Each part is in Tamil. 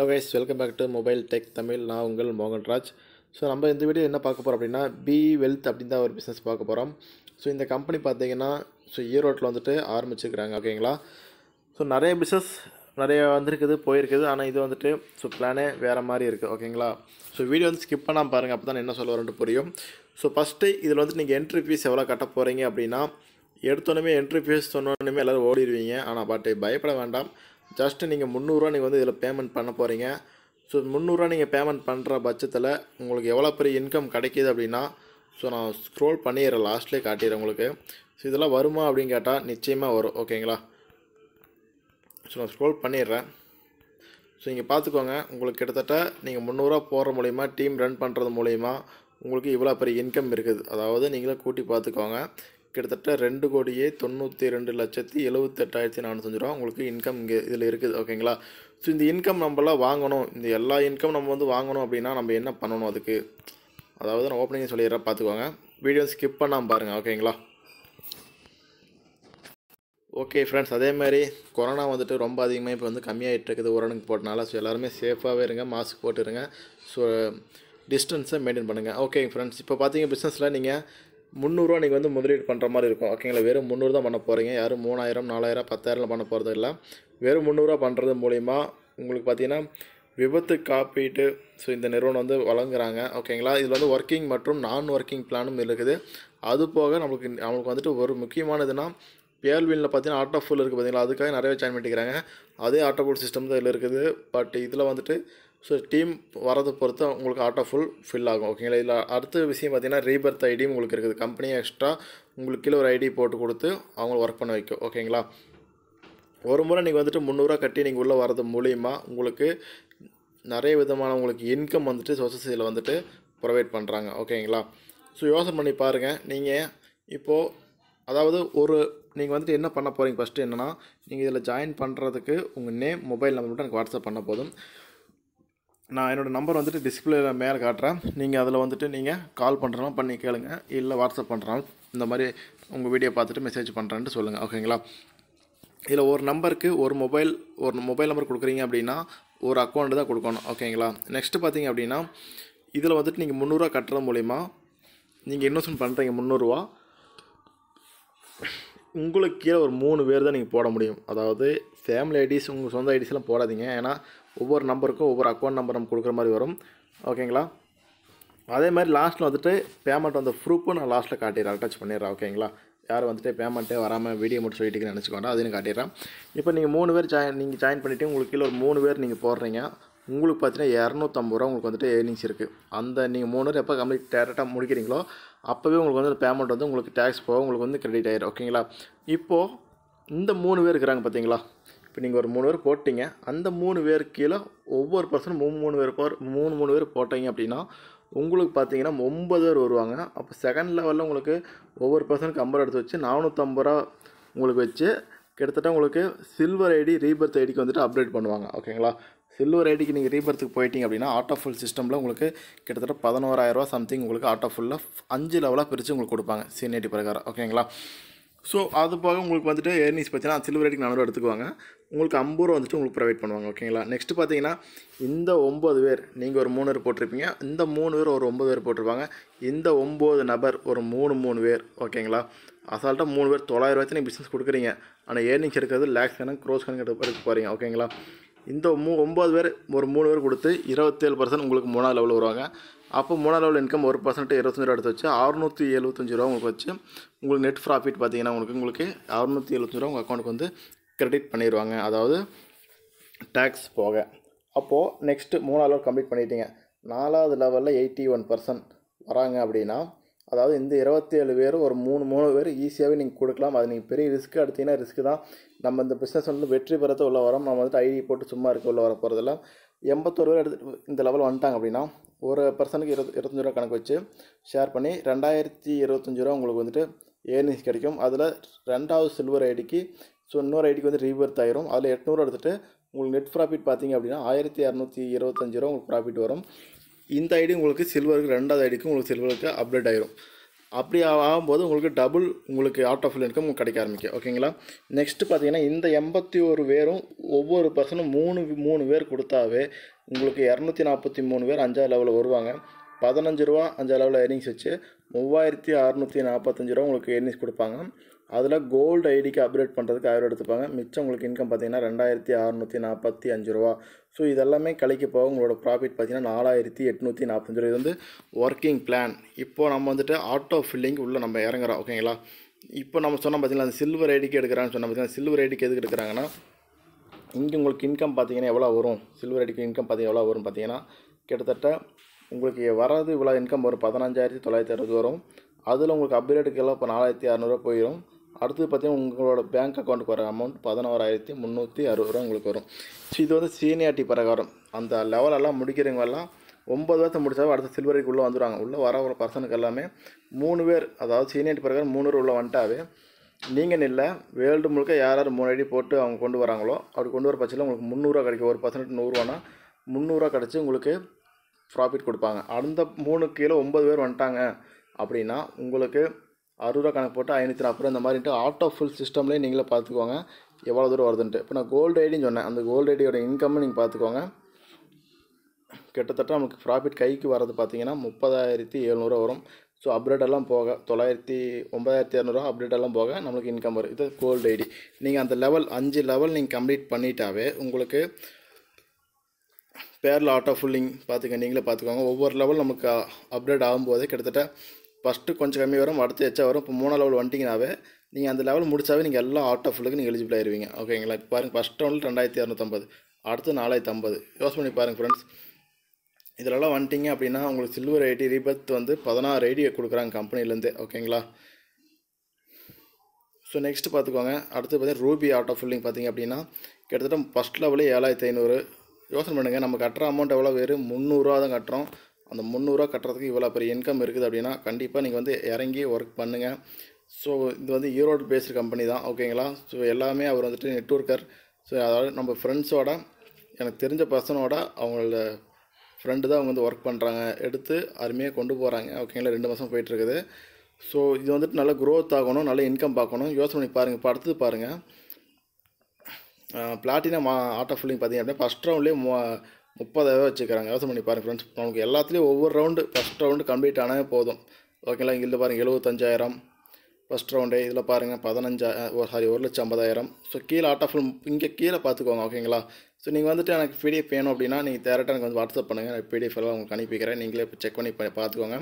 Hello guys welcome back to mobile tech Tamil நான் உங்கள் மோகன்ராஜ். ஸோ நம்ம இந்த வீடியோ என்ன பார்க்க போகிறோம் அப்படின்னா பி வெல்த் அப்படின்னு தான் ஒரு பிஸ்னஸ் பார்க்க போகிறோம் ஸோ இந்த கம்பெனி பார்த்தீங்கன்னா ஸோ ஈரோட்டில் வந்துட்டு ஆரம்பிச்சிருக்கிறாங்க ஓகேங்களா ஸோ நிறைய பிஸ்னஸ் நிறைய வந்திருக்குது போயிருக்குது. ஆனால் இது வந்துட்டு ஸோ பிளானே வேறு மாதிரி இருக்குது ஓகேங்களா ஸோ வீடியோ வந்து ஸ்கிப் பண்ணாமல் பாருங்கள் அப்போ தான் என்ன சொல்ல வரேன்ட்டு புரியும். ஸோ ஃபஸ்ட்டு இதில் வந்துட்டு நீங்கள் என்ட்ரி ஃபீஸ் எவ்வளோ கட்ட போகிறீங்க அப்படின்னா எடுத்தோன்னே என்ட்ரி ஃபீஸ் சொன்னோன்னுமே எல்லோரும் ஓடிடுவீங்க. ஆனால் பட் பயப்பட வேண்டாம். ஜஸ்ட்டு நீங்கள் முந்நூறுரூவா நீங்கள் வந்து இதில் பேமெண்ட் பண்ண போகிறீங்க ஸோ முந்நூறுரூவா நீங்கள் பேமெண்ட் பண்ணுற பட்சத்தில் உங்களுக்கு எவ்வளோ பெரிய இன்கம் கிடைக்கிது அப்படின்னா ஸோ நான் ஸ்க்ரோல் பண்ணிடுறேன் லாஸ்ட்லேயே காட்டிடுறேன் உங்களுக்கு. ஸோ இதெல்லாம் வருமா அப்படின்னு கேட்டால் நிச்சயமாக வரும். ஓகேங்களா ஸோ நான் ஸ்க்ரோல் பண்ணிடுறேன். ஸோ இங்கே பார்த்துக்கோங்க உங்களுக்கு கிட்டத்தட்ட நீங்கள் முந்நூறுரூவா போடுற மூலிமா டீம் ரன் பண்ணுறது மூலிமா உங்களுக்கு இவ்வளோ பெரிய இன்கம் இருக்குது. அதாவது நீங்களே கூட்டி பார்த்துக்கோங்க கிட்டத்தட்ட ரெண்டு கோடியே தொண்ணூற்றி ரெண்டு லட்சத்தி எழுபத்தெட்டாயிரத்தி நானூத்தஞ்சு ரூபா உங்களுக்கு இன்கம் இங்கே இதில் இருக்குது ஓகேங்களா ஸோ இந்த இன்கம் நம்மளாம் வாங்கணும். இந்த எல்லா இன்கம் நம்ம வந்து வாங்கணும் அப்படின்னா நம்ம என்ன பண்ணணும் அதுக்கு? அதாவது நான் ஓப்பனிங் சொல்லிடுறேன் பார்த்துக்கோங்க. வீடியோ ஸ்கிப் பண்ணாமல் பாருங்கள் ஓகேங்களா ஓகே ஃப்ரெண்ட்ஸ் அதே மாதிரி கொரோனா வந்துட்டு ரொம்ப அதிகமாக இப்போ வந்து கம்மியாகிட்டு இருக்குது. ஓரணுக்கு போட்டனால ஸோ எல்லாருமே சேஃபாகவே இருங்க மாஸ்க் போட்டுருங்க ஸோ டிஸ்டன்ஸை மெயின்டைன் பண்ணுங்கள் ஓகே ஃப்ரெண்ட்ஸ் இப்போ பார்த்தீங்க பிஸ்னஸில் நீங்கள் முந்நூறுரூவா நீங்கள் வந்து முதலீடு பண்ணுற மாதிரி இருக்கும். ஓகேங்களா வெறும் முந்நூறு தான் பண்ண போகிறீங்க யாரும் மூணாயிரம் நாலாயிரம் பத்தாயிரம் பண்ண போகிறது இல்லை. வெறும் முந்நூறுரூவா பண்ணுறது மூலிமா உங்களுக்கு பார்த்தீங்கன்னா விபத்து காப்பீட்டு ஸோ இந்த நிறுவனம் வந்து வழங்குறாங்க. ஓகேங்களா இதில் வந்து ஒர்க்கிங் மற்றும் நான் ஒர்க்கிங் பிளானும் இருக்குது. அது போக நம்மளுக்கு நம்மளுக்கு வந்துட்டு ஒரு முக்கியமானதுன்னா பேல்வினில் பார்த்தீங்கன்னா ஆட்டோ ஃபுல் இருக்குது பார்த்தீங்களா அதுக்காக நிறைய ஜாயின் பண்ணிக்கிறாங்க அதே ஆட்டோ ஃபுல் சிஸ்டம் தான் இதில் இருக்குது. பட் இதில் வந்துட்டு ஸோ டீம் வரதை பொறுத்து உங்களுக்கு ஆட்டோ ஃபுல் ஃபில் ஆகும். ஓகேங்களா இதில் அடுத்த விஷயம் பார்த்தீங்கன்னா ரீபர்த் ஐடியும் உங்களுக்கு இருக்குது. கம்பெனி எக்ஸ்ட்ரா உங்களுக்கு கீழே ஒரு ஐடி போட்டு கொடுத்து அவங்கள ஒர்க் பண்ண வைக்கும். ஓகேங்களா ஒரு முறை நீங்கள் வந்துட்டு முந்நூறுரூவா கட்டி நீங்கள் உள்ளே வரது மூலிமா உங்களுக்கு நிறைய விதமான உங்களுக்கு இன்கம் வந்துட்டு சொசைட்டியில் வந்துட்டு ப்ரொவைட் பண்ணுறாங்க ஓகேங்களா ஸோ யோசனை பண்ணி பாருங்கள் நீங்கள் இப்போது அதாவது ஒரு நீங்கள் வந்துட்டு என்ன பண்ண போகிறீங்க ஃபஸ்ட்டு என்னென்னா நீங்கள் இதில் ஜாயின் பண்ணுறதுக்கு உங்கள் நேம் மொபைல் நம்பர் மட்டும் எனக்கு வாட்ஸ்அப் பண்ண போதும். நான் என்னோடய நம்பர் வந்துட்டு டிஸ்பிளேயில் மேலே காட்டுறேன். நீங்கள் அதில் வந்துட்டு நீங்கள் கால் பண்ணுறனாலும் பண்ணி கேளுங்க. இல்லை வாட்ஸ்அப் பண்ணுறாலும் இந்த மாதிரி உங்கள் வீடியோ பார்த்துட்டு மெசேஜ் பண்ணுறேன்ட்டு சொல்லுங்கள் ஓகேங்களா இதில் ஒரு நம்பருக்கு ஒரு மொபைல் ஒரு மொபைல் நம்பர் கொடுக்குறீங்க அப்படின்னா ஒரு அக்கௌண்ட் தான் கொடுக்கணும். ஓகேங்களா நெக்ஸ்ட்டு பார்த்தீங்க அப்படின்னா இதில் வந்துட்டு நீங்கள் முந்நூறுரூவா கட்டுறது மூலிமா நீங்கள் இன்வெஸ்ட்மெண்ட் பண்ணுறீங்க முந்நூறுரூவா உங்களுக்கு கீழே ஒரு மூணு பேர் தான் நீங்கள் போட முடியும். அதாவது ஃபேமிலி ஐடிஸ் உங்கள் சொந்த ஐடிஸ்லாம் போடாதீங்க. ஏன்னா ஒவ்வொரு நம்பருக்கும் ஒவ்வொரு அக்கௌண்ட் நம்பர் நம்ம கொடுக்குற மாதிரி வரும். ஓகேங்களா அதே மாதிரி லாஸ்ட்டில் வந்துட்டு பேமெண்ட் வந்த ப்ரூஃபும் நான் லாஸ்ட்டில் காட்டிடுறேன். அட்டாச் பண்ணிடுறேன். ஓகேங்களா யாரும் வந்துட்டு பேமெண்ட்டே வராமல் வீடியோ மட்டும் சொல்லிட்டு நினச்சிக்கோண்டா அதையும் காட்டிடுறேன். இப்போ நீங்கள் மூணு பேர் ஜாயின் நீங்கள் ஜாயின் பண்ணிவிட்டு உங்களுக்கு கீழே ஒரு மூணு பேர் நீங்கள் போடுறீங்க. உங்களுக்கு பார்த்தீங்கன்னா இரநூத்தம்பது ரூபா உங்களுக்கு வந்துட்டு ஏர்னிங்ஸ் இருக்குது அந்த நீங்கள் மூணு பேர் எப்போ கம்ப்ளீட் டேரெக்டாக முடிக்கிறீங்களோ அப்போவே உங்களுக்கு வந்து பேமெண்ட் வந்து உங்களுக்கு டேக்ஸ் போக உங்களுக்கு வந்து கிரெடிட் ஆகிடும் ஓகேங்களா இப்போது இந்த மூணு பேர் இருக்கிறாங்க பார்த்தீங்களா இப்போ நீங்கள் ஒரு மூணு பேர் போட்டிங்க அந்த மூணு பேர் கீழே ஒவ்வொரு பர்சனும் மூணு மூணு பேர் போர் மூணு மூணு பேர் போட்டீங்க அப்படின்னா உங்களுக்கு பார்த்தீங்கன்னா ஒம்பது பேர் வருவாங்க. அப்போ செகண்ட் லெவலில் உங்களுக்கு ஒவ்வொரு பர்சனுக்கு ஐம்பது எடுத்து வச்சு நானூற்றம்பது ரூபா உங்களுக்கு வச்சு கிட்டத்தட்ட உங்களுக்கு சில்வர் ஐடி ரீபர்த் ஐடிக்கு வந்துட்டு அப்டேட் பண்ணுவாங்க. ஓகேங்களா சில்வர் ஐடிக்கு நீங்கள் ரீபர்த்துக்கு போயிட்டீங்க அப்படின்னா ஆட்டோ ஃபுல் சிஸ்டமில் உங்களுக்கு கிட்டத்தட்ட பதினோராயிரரூவா சம்திங் உங்களுக்கு ஆட்டோ ஃபுல்லாக அஞ்சு லெவலாக பிரித்து உங்களுக்கு கொடுப்பாங்க. சீனியரிட்டி பிரகாரம். ஓகேங்களா ஸோ அது போக உங்களுக்கு வந்துட்டு ஏர்னிங்ஸ் பார்த்தீங்கன்னா சில்வர் ஐடிக்கு நானூறு எடுத்துக்குவாங்க. உங்களுக்கு ஐம்பது ரூபா வந்துட்டு உங்களுக்கு ப்ரொவைட் பண்ணுவாங்க ஓகேங்களா நெக்ஸ்ட்டு பார்த்தீங்கன்னா இந்த ஒம்பது பேர் நீங்கள் ஒரு மூணு பேர் போட்டிருப்பீங்க. இந்த மூணு பேர் ஒரு ஒம்பது பேர் போட்டிருப்பாங்க. இந்த ஒம்பது நபர் ஒரு மூணு மூணு பேர் ஓகேங்களா அசால்ட்டாக மூணு பேர் தொள்ளாயிரரூவாய்க்கு நீங்கள் பிஸ்னஸ் கொடுக்குறீங்க. ஆனால் ஏர்னிங்ஸ் எடுக்கிறது லேக்ஸ் கணக்கு க்ரோஸ் கணக்கு எடுக்க போகிறீங்க ஓகேங்களா இந்த மூ ஒம்பது பேர் ஒரு மூணு பேர் கொடுத்து இருபத்தேழு பர்சன்ட் உங்களுக்கு மூணாவது லெவலில் வருவாங்க. அப்போ மூணாவது லெவல் இன்கம் ஒரு பர்சன்ட் இருபத்தஞ்சு ரூபா எடுத்து வச்சு அறுநூற்றி எழுபத்தஞ்சு ரூபா உங்களுக்கு வச்சு உங்களுக்கு நெட் ப்ராஃபிட் பார்த்தீங்கன்னா உங்களுக்கு உங்களுக்கு அறுநூற்றி எழுபத்தஞ்சி ரூபா உங்கள் அக்கௌண்ட்டுக்கு வந்து கிரெடிட் பண்ணிடுவாங்க அதாவது டேக்ஸ் போக. அப்போது நெக்ஸ்ட்டு மூணாவது லெவல் கம்ப்ளீட் பண்ணிட்டீங்க. நாலாவது லெவலில் எயிட்டி ஒன் பர்சன்ட் வராங்க அப்படின்னா அதாவது இந்த இருபத்தேழு பேர் ஒரு மூணு மூணு பேர் ஈஸியாகவே நீங்கள் கொடுக்கலாம். அது நீங்கள் பெரிய ரிஸ்க் எடுத்தீங்கன்னா ரிஸ்க்கு தான். நம்ம இந்த பிஸ்னஸ் வந்து வெற்றி பெறத்தை உள்ள வரோம். நம்ம வந்துட்டு ஐடி போட்டு சும்மா இருக்க உள்ள வர போகிறதில்ல எண்பத்தோரு பேர் எடுத்து இந்த லெவல் வந்துட்டாங்க அப்படின்னா ஒரு பர்சனுக்கு இருபது இருபத்தஞ்சு ரூபா கணக்கு வச்சு ஷேர் பண்ணி ரெண்டாயிரத்தி இருபத்தஞ்சி ரூபா உங்களுக்கு வந்துட்டு ஏர்னிங்ஸ் கிடைக்கும். அதில் ரெண்டாவது சில்வர் ஐடிக்கு ஸோ இன்னொரு ஐடிக்கு வந்து ரீபர்த் ஆயிரும். அதில் எட்நூறு எடுத்துகிட்டு உங்களுக்கு நெட் ப்ராஃபிட் பார்த்தீங்க அப்படின்னா ஆயிரத்தி இரநூத்தி இருபத்தஞ்சி ரூபா உங்களுக்கு ப்ராஃபிட் வரும். இந்த ஐடி உங்களுக்கு சில்வருக்கு ரெண்டாவது ஐடிக்கு உங்களுக்கு சில்வருக்கு அப்டேட் ஆயிரும். அப்படி ஆ- ஆகும்போது உங்களுக்கு டபுள் உங்களுக்கு ஆட் ஆஃப் இன்கம் கிடைக்க ஆரம்பிக்கும். ஓகேங்களா நெக்ஸ்ட்டு பார்த்தீங்கன்னா இந்த எண்பத்தி ஒரு பேரும் ஒவ்வொரு பர்சனும் மூணு மூணு பேர் கொடுத்தாவே உங்களுக்கு இரநூத்தி நாற்பத்தி மூணு பேர் அஞ்சாவது லெவலில் வருவாங்க. பதினஞ்சு ரூபா அஞ்சாவது லெவலில் எர்னிங்ஸ் வச்சு மூவாயிரத்தி அறநூற்றி நாற்பத்தஞ்சு ரூபா உங்களுக்கு எர்னிங்ஸ் கொடுப்பாங்க. அதில் கோல்டு ஐடிக்கு அப்கிரேட் பண்ணுறதுக்கு ஆயிரம் எடுத்துப்பாங்க. மிச்சம் உங்களுக்கு இன்கம் பார்த்தீங்கன்னா ரெண்டாயிரத்தி அறநூற்றி நாற்பத்தி அஞ்சு ரூபா. ஸோ இதெல்லாமே கழிக்க போக உங்களோட ப்ராஃபிட் பார்த்தீங்கன்னா நாலாயிரத்தி எட்நூற்றி நாற்பத்தஞ்சு ரூபா. இது வந்து ஒர்க்கிங் பிளான் இப்போ நம்ம வந்துட்டு ஆட்டோ ஃபில்லிங் உள்ளே நம்ம இறங்குறோம் ஓகேங்களா இப்போ நம்ம சொன்னோம் பார்த்தீங்கன்னா அந்த சில்வர் ஐடிக்கு எடுக்கிறான்னு சொன்ன பார்த்தீங்கன்னா சில்வர் ஐடிக்கு எதுக்கு எடுக்கிறாங்கன்னா இங்கே உங்களுக்கு இன்கம் பார்த்தீங்கன்னா எவ்வளோ வரும்? சில்வர் ஐடிக்கு இன்கம் பார்த்தீங்கன்னா எவ்வளோ வரும் பார்த்தீங்கன்னா கிட்டத்தட்ட உங்களுக்கு வராது இவ்வளோ இன்கம் வரும். பதினஞ்சாயிரத்தி தொள்ளாயிரத்தி அறுபது வரும். அதில் உங்களுக்கு அப்கிரேடுக்கெல்லாம் இப்போ நாலாயிரத்தி அறநூறுவா போயிடும் அடுத்தது பார்த்தீங்கன்னா உங்களோட பேங்க் அக்கௌண்ட்டுக்கு வர அமௌண்ட் பதினோராயிரத்தி முந்நூற்றி அறுபது ரூபா உங்களுக்கு வரும். ஸோ இது வந்து சீனியாரிட்டி பிரகாரம். அந்த லெவலெல்லாம் முடிக்கிறவங்கெல்லாம் ஒம்பது வருஷம் முடிச்சாவே அடுத்த சில்வருக்கு உள்ளே வந்துடுவாங்க உள்ளே வர ஒரு பர்சனுக்கு எல்லாமே மூணு பேர் அதாவது சீனியாரிட்டி பிரகாரம் மூணு பேர் உள்ளே வந்துட்டாவே நீங்கள் இல்லை வேர்ல்டு முழுக்க யார் யார் மூணு ஐடி போட்டு அவங்க கொண்டு வராங்களோ அப்படி கொண்டு வர பட்சத்தில் உங்களுக்கு முந்நூறுரூவா கிடைக்கும். ஒரு பர்சன்ட் நூறுரூவானா முந்நூறுரூவா கிடச்சி உங்களுக்கு ப்ராஃபிட் கொடுப்பாங்க. அந்த மூணு கீழே ஒம்பது பேர் வந்துட்டாங்க அப்படின்னா உங்களுக்கு அறுபது ரூபா கணக்கு போட்டு ஐநூற்றி நாற்பது ரூபா இந்த மாதிரிட்டு ஆட்டோ ஃபுல் சிஸ்டம்லேயே நீங்களே பார்த்துக்கோங்க. எவ்வளோ தூரம் வருதுன்ட்டு. இப்போ நான் கோல்டு ஐடின்னு சொன்னேன். அந்த கோல்டு ஐடியோட இன்கம்மை நீங்கள் பார்த்துக்கோங்க. கிட்டத்தட்ட நமக்கு ப்ராஃபிட் கைக்கு வர்றது பார்த்தீங்கன்னா முப்பதாயிரத்தி எழுநூறுவா வரும். ஸோ அப்டேட்டெல்லாம் போக தொள்ளாயிரத்தி ஒன்பதாயிரத்தி இரநூறுவா அப்டேட்டெல்லாம் போக நம்மளுக்கு இன்கம் வரும். இது கோல்டு ஐடி நீங்கள் அந்த லெவல் அஞ்சு லெவல் நீங்கள் கம்ப்ளீட் பண்ணிட்டாவே உங்களுக்கு பேரில் ஆட்டோ ஃபுல்லிங் பார்த்துக்க நீங்களே பார்த்துக்கோங்க. ஒவ்வொரு லெவல் நமக்கு அப்டேட் ஆகும்போது கிட்டத்தட்ட ஃபஸ்ட்டு கொஞ்சம் கம்மி வரும் அடுத்து எச்சா வரும். இப்போ மூணு லெவல் வந்துட்டிங்கனாவே நீங்கள் அந்த லெவல் முடிச்சாவே நீங்கள் எல்லா ஆஃப் ஃபுல்லுக்கு நீங்கள் எலிஜிபிள் ஆயிருவீங்க. ஓகேங்களா இப்போ பாருங்கள் ஃபஸ்ட் ரவுண்டில் ரெண்டாயிரத்தி இரநூத்தம்பது அடுத்து நாலாயிரத்தி ஐம்பது. யோசனை பண்ணி பாருங்கள் ஃப்ரெண்ட்ஸ் இதிலலாம் வந்துட்டிங்க அப்படின்னா உங்களுக்கு சில்வர் ஐடி ரீபத் வந்து பதினாறு ஐடி கொடுக்குறாங்க கம்பெனிலேருந்து ஓகேங்களா ஸோ நெக்ஸ்ட்டு பார்த்துக்கோங்க அடுத்து பார்த்தீங்கன்னா ரூபி ஆட்டோ ஃபுல்லிங் பார்த்தீங்க அப்படின்னா கிட்டத்தட்ட ஃபஸ்ட் லெவலே ஏழாயிரத்தி ஐநூறு. யோசனை பண்ணுங்கள் நம்ம கட்டுற அமௌண்ட் எவ்வளோ வேறு முந்நூறுரூவா தான் கட்டுறோம். அந்த முந்நூறுரூவா கட்டுறதுக்கு இவ்வளோ பெரிய இன்கம் இருக்குது அப்படின்னா கண்டிப்பாக நீங்கள் வந்து இறங்கி ஒர்க் பண்ணுங்கள் ஸோ இது வந்து ஈரோடு பேஸ்டு கம்பெனி தான். ஓகேங்களா ஸோ எல்லாமே அவர் வந்துட்டு நெட்ஒர்க்கர் ஸோ அதாவது நம்ம ஃப்ரெண்ட்ஸோட எனக்கு தெரிஞ்ச பர்சனோட அவங்களோட ஃப்ரெண்டு தான் அவங்க வந்து ஒர்க் பண்ணுறாங்க எடுத்து அருமையாக கொண்டு போகிறாங்க ஓகேங்களா ரெண்டு மாதம் போயிட்டுருக்குது ஸோ இது வந்துட்டு நல்லா க்ரோத் ஆகணும் நல்ல இன்கம் பார்க்கணும். யோசனை பண்ணி பாருங்கள் இப்போ அடுத்தது பாருங்கள் பிளாட்டினம் ஆட்டோ ஃபுல்லிங் பார்த்தீங்க அப்படின்னா ஃபஸ்ட் ரவுண்ட்லேயே மு முப்பதாயிரம் வச்சுக்கிறாங்க. யோசனை பண்ணி பாருங்கள் ஃப்ரெண்ட்ஸ் நமக்கு எல்லாத்துலேயும் ஒவ்வொரு ரவுண்டு ஃபஸ்ட் ரவுண்டு கம்ப்ளீட் ஆனால் போதும். ஓகேங்களா? இங்கே பாருங்கள் எழுபத்தஞ்சாயிரம் ஃபஸ்ட் ரவுண்டு இதில் பாருங்கள் பதினஞ்சா சாரி ஒரு லட்சம் ஐம்பதாயிரம். ஸோ கீழே ஆட் ஃபுல் இங்கே கீழே பார்த்துக்கோங்க ஓகேங்களா ஸோ நீங்கள் வந்துட்டு எனக்கு பிடிஎஃப் வேணும் அப்படின்னா நீங்கள் டேரெக்டாக எனக்கு வந்து வாட்ஸ்அப் பண்ணுங்கள் நான் பிடிஎஃப் எல்லாம் உங்களுக்கு அனுப்பிக்கிறேன் நீங்களே இப்போ செக் பண்ணி பண்ணி பார்த்துக்கோங்க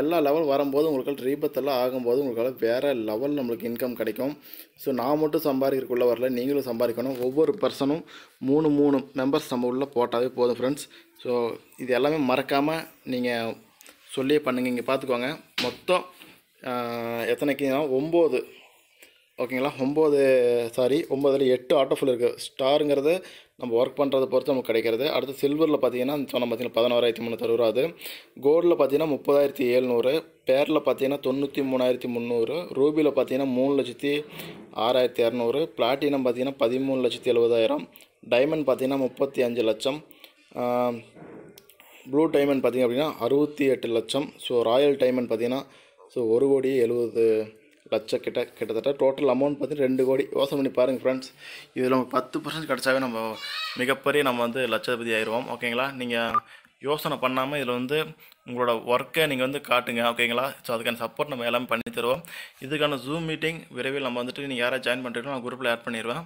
எல்லா லெவல் வரும்போது உங்களுக்கு ரீபத்தெல்லாம் ஆகும்போது உங்களுக்கு வேறு லெவல் நம்மளுக்கு இன்கம் கிடைக்கும். ஸோ நான் மட்டும் சம்பாதிக்கிறதுக்குள்ளே வரல நீங்களும் சம்பாதிக்கணும். ஒவ்வொரு பர்சனும் மூணு மூணு மெம்பர்ஸ் நம்ம உள்ளே போட்டாவே போதும் ஃப்ரெண்ட்ஸ் ஸோ இது எல்லாமே மறக்காமல் நீங்கள் சொல்லியே பண்ணுங்க. இங்கே பார்த்துக்கோங்க மொத்தம் ஆஹ், எத்தனைக்குன்னா ஒம்பது. ஓகேங்களா? ஒம்பது சாரி ஒம்பதுல எட்டு ஆட்டோ ஃபுல் இருக்குது ஸ்டாருங்கிறது நம்ம ஒர்க் பண்ணுறதை பொறுத்து நமக்கு கிடைக்கிறது. அடுத்து சில்வரில் பார்த்தீங்கன்னா சொன்ன பார்த்தீங்கன்னா பதினோராயிரத்தி முந்நூற்றி ரூபா அது. கோல்டில் பார்த்தீங்கன்னா முப்பதாயிரத்தி எழுநூறு. பேரில் பார்த்தீங்கன்னா தொண்ணூற்றி மூணாயிரத்தி முந்நூறு ரூபியில் பார்த்தீங்கன்னா மூணு லட்சத்தி ஆறாயிரத்தி இரநூறு. பிளாட்டினம் பார்த்தீங்கன்னா பதிமூணு லட்சத்தி எழுபதாயிரம். டைமண்ட் பார்த்தீங்கன்னா முப்பத்தி அஞ்சு லட்சம். ப்ளூ டைமண்ட் பார்த்தீங்க அப்படின்னா அறுபத்தி எட்டு லட்சம். ஸோ ராயல் டைமண்ட் பார்த்தீங்கன்னா ஸோ ஒரு கோடி எழுபது லட்சம் கிட்ட கிட்டத்தட்ட டோட்டல் அமௌண்ட் பார்த்தீங்கன்னா ரெண்டு கோடி யோசனை பண்ணி பாருங்கள் ஃப்ரெண்ட்ஸ் இதில் நம்ம பத்து பர்சன்ட் கிடச்சாவே நம்ம மிகப்பெரிய நம்ம வந்து லட்சபதி ஆயிடுவோம் ஓகேங்களா நீங்கள் யோசனை பண்ணாமல் இதில் வந்து உங்களோட ஒர்க்கை நீங்கள் வந்து காட்டுங்க ஓகேங்களா ஸோ அதுக்கான சப்போர்ட் நம்ம எல்லாமே பண்ணி தருவோம். இதுக்கான ஜூம் மீட்டிங் விரைவில் நம்ம வந்துட்டு நீங்கள் யாராவது ஜாயின் பண்ணுறீங்களோ நான் குரூப்பில் ஆட் பண்ணிடுவேன்.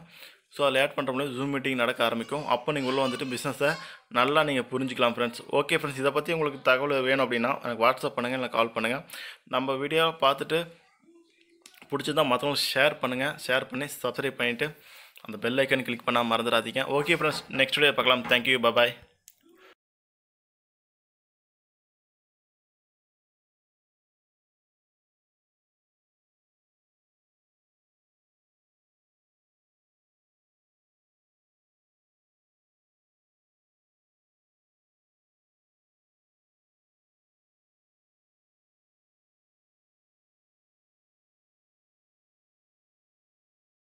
ஸோ அதில் ஆட் பண்ணுற முடியும் ஜூம் மீட்டிங் நடக்க ஆரம்பிக்கும். அப்போ நீங்கள் உள்ளே வந்துட்டு பிஸ்னஸை நல்லா நீங்கள் புரிஞ்சிக்கலாம் ஃப்ரெண்ட்ஸ் ஓகே ஃப்ரெண்ட்ஸ் இதை பற்றி உங்களுக்கு தகவல் வேணும் அப்படின்னா எனக்கு வாட்ஸ்அப் பண்ணுங்கள் இல்லை கால் பண்ணுங்கள் நம்ம வீடியோவை பார்த்துட்டு பிடிச்சதான் மற்றவங்க ஷேர் பண்ணுங்கள் ஷேர் பண்ணி சப்ஸ்கிரைப் பண்ணிவிட்டு அந்த பெல் ஐக்கன் கிளிக் பண்ணால் மறந்துடாதீங்க. ஓகே ஃப்ரெண்ட்ஸ் நெக்ஸ்ட் டே பார்க்கலாம். Thank you bye